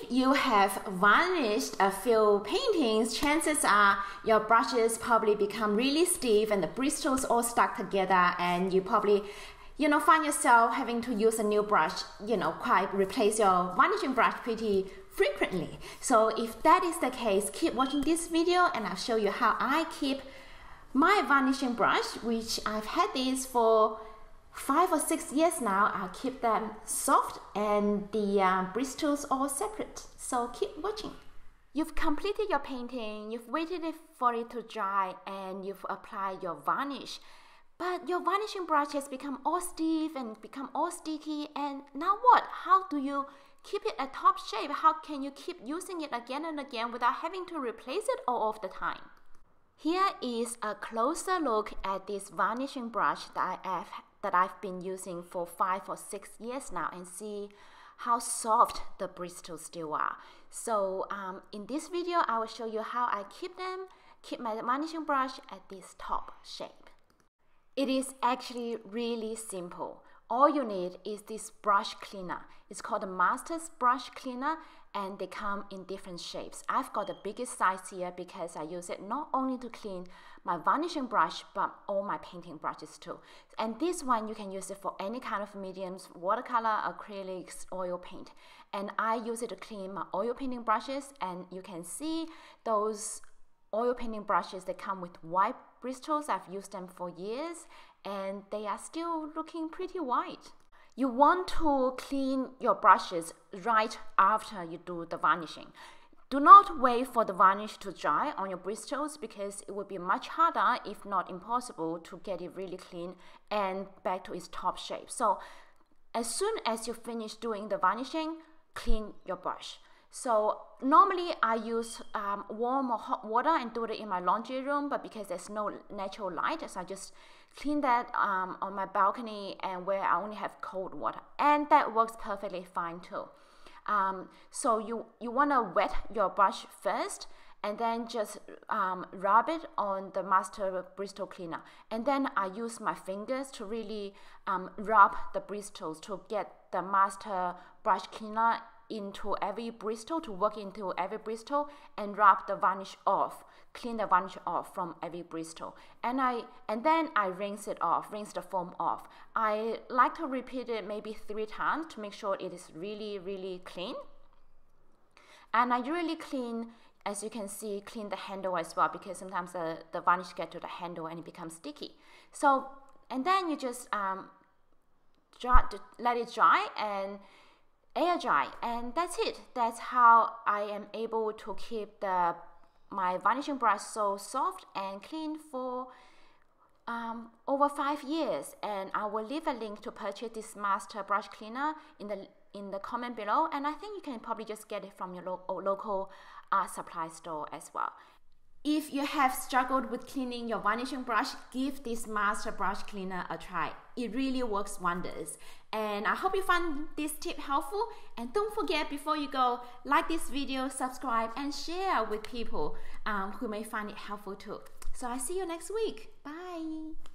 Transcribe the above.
if you have varnished a few paintings, chances are your brushes probably become really stiff and the bristles all stuck together and you probably you know find yourself having to use a new brush, you know, quite replace your varnishing brush pretty frequently. So if that is the case, keep watching this video and I'll show you how I keep my varnishing brush, which I've had this for five or six years now, I'll keep them soft and the uh, bristles all separate. So keep watching. You've completed your painting, you've waited for it to dry, and you've applied your varnish. But your varnishing brush has become all stiff and become all sticky. And now what? How do you keep it at top shape? How can you keep using it again and again without having to replace it all of the time? Here is a closer look at this varnishing brush that I have that I've been using for five or six years now and see how soft the bristles still are. So um, in this video, I will show you how I keep them, keep my varnishing brush at this top shape. It is actually really simple. All you need is this brush cleaner. It's called the Masters Brush Cleaner and they come in different shapes. I've got the biggest size here because I use it not only to clean my varnishing brush but all my painting brushes too. And this one you can use it for any kind of mediums, watercolor, acrylics, oil paint. And I use it to clean my oil painting brushes and you can see those oil painting brushes that come with white bristles. I've used them for years and they are still looking pretty white. You want to clean your brushes right after you do the varnishing. Do not wait for the varnish to dry on your bristles because it will be much harder, if not impossible, to get it really clean and back to its top shape. So as soon as you finish doing the varnishing, clean your brush. So normally I use um, warm or hot water and do it in my laundry room, but because there's no natural light, so I just clean that um, on my balcony and where I only have cold water, and that works perfectly fine too. Um, so you you want to wet your brush first and then just um, rub it on the master bristle cleaner and then I use my fingers to really um, rub the bristles to get the master brush cleaner into every bristle to work into every bristle and rub the varnish off clean the varnish off from every bristle. And I and then I rinse it off rinse the foam off. I like to repeat it maybe three times to make sure it is really really clean. And I really clean as you can see clean the handle as well because sometimes the, the varnish get to the handle and it becomes sticky. So and then you just um, dry, let it dry and air dry and that's it. That's how I am able to keep the my varnishing brush so soft and clean for um, over five years. And I will leave a link to purchase this master brush cleaner in the in the comment below. And I think you can probably just get it from your lo local art supply store as well if you have struggled with cleaning your varnishing brush, give this Master Brush Cleaner a try. It really works wonders. And I hope you found this tip helpful. And don't forget before you go, like this video, subscribe, and share with people um, who may find it helpful too. So I see you next week. Bye.